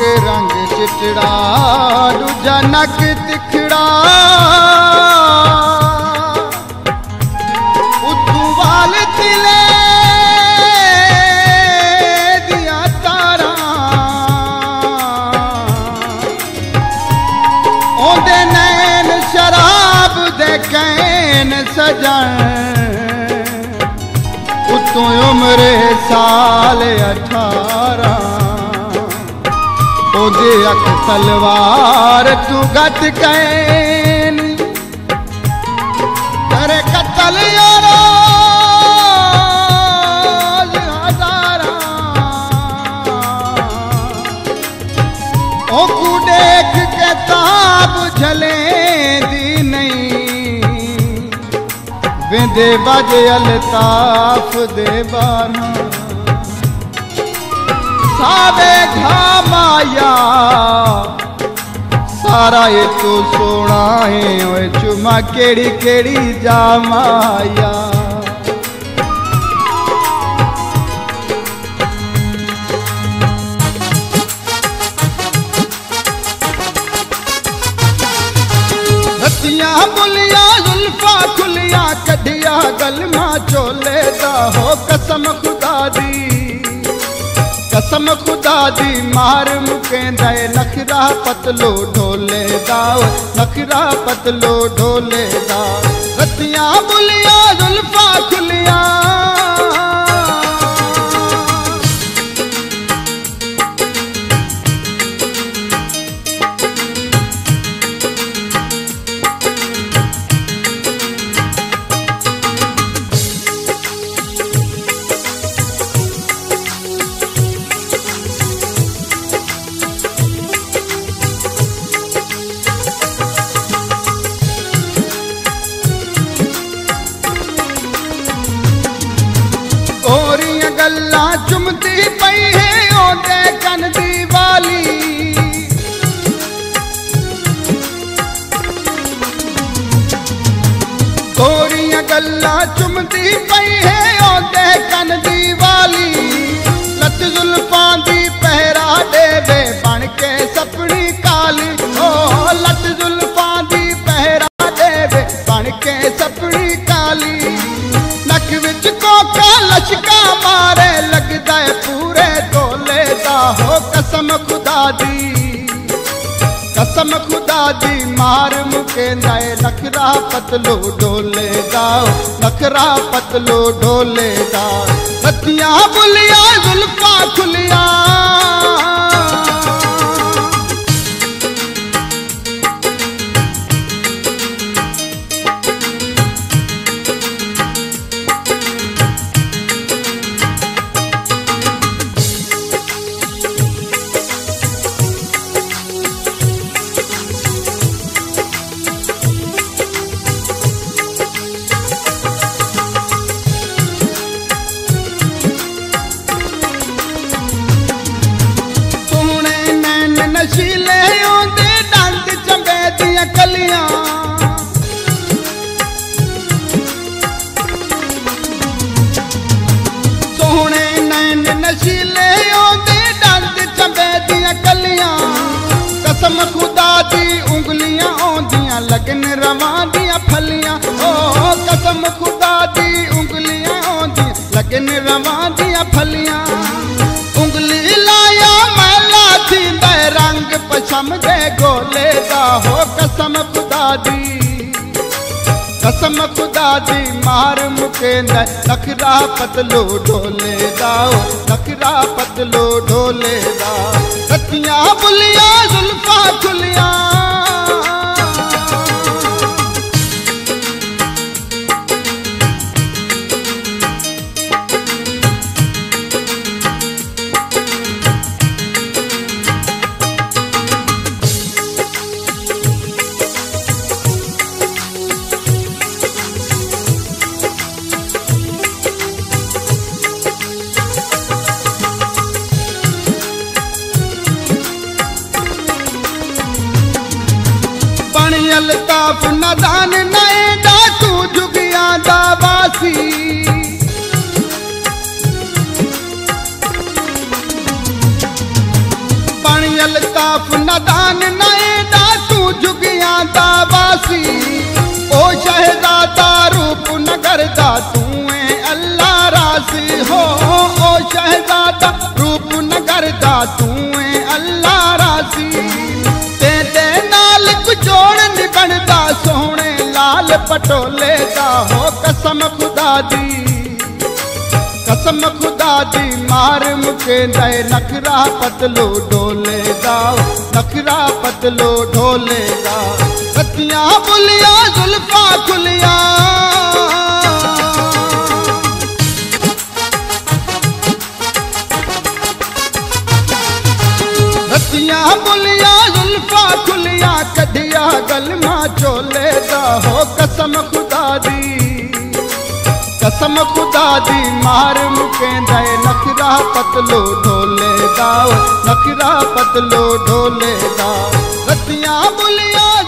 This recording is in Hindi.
रंग रंग चिचड़ा जनक तिखड़ा। उतुवाल तिले दिया तारा। ओदे नैन शराब दे कैन सजन। उतो उम्र साल अठा तलवार तू गट कैन। करे कतल यारो हजारा। ओ कू ताब झले दी नहीं। वेंदे बाजे अलताफ दे बारहा। सावे घामाया। सारा ये तू सोना है, ओए चुमा केड़ी केड़ी जामाया। बुलिया, जुल्फा खुलिया, कढ़िया, गलमा, चोले दा हो कसम खुदा दी। कसम खुदा दी मार मुके नखरा पतलो ढोले दाओ नखरा पतलो ढोले दाओ रतियाँ बुलिया, जुल्फा खुलिया। ओरियाँ गल्लां चुमदी पई है ओदे कन दी वाली लत जुल्फां दी पहरा देवे बन के सपनी काली ओ लत जुल्फां दी पहरा देवे बन के सपनी काली नक विच कोका लचका मारे लगदा है पूरे टोले दा हो कसम खुदा दी कसम खुदा दी मार मुके नए, नखरा पतलो डोले दाओ नखरा पतलो डोले दाओ सतिया बुलिया, जुल्फा खुलिया। लगन रवां दियाँ फलियाँ। ओ कसम खुदा दी उंगलियाँ ओंदियाँ लगन रवां कसम खुदा दी, मार मुके नखरा पतलो ढोले दाओ नखरा पतलो ढोले दाओ। सतिया बुलिया, जुल्फा खुलिया। अलताफ नदान नए दा तू जुगिया दा वासी। बणी अलताफ नदान नए दा तू जुगिया दा वासी। ओ शहजादा रूप नगर दा तू लाल पटोले दा हो कसम खुदा दी कसम खुदा दी मार मुके दे नखरा पतलो ढोले दा। नखरा पतलो ढोले दा। रतियाँ बुलिया, जुल्फा खुलिया। रतियाँ बुलिया, जुल्फा खुलिया कढ़िया गलमा चोले हो कसम खुदा दी। कसम खुदा दी, मार मुके दे। नखरा पतलो ढोले दाओ नखरा पतलो ढोले दाओ रतियाँ बुलिया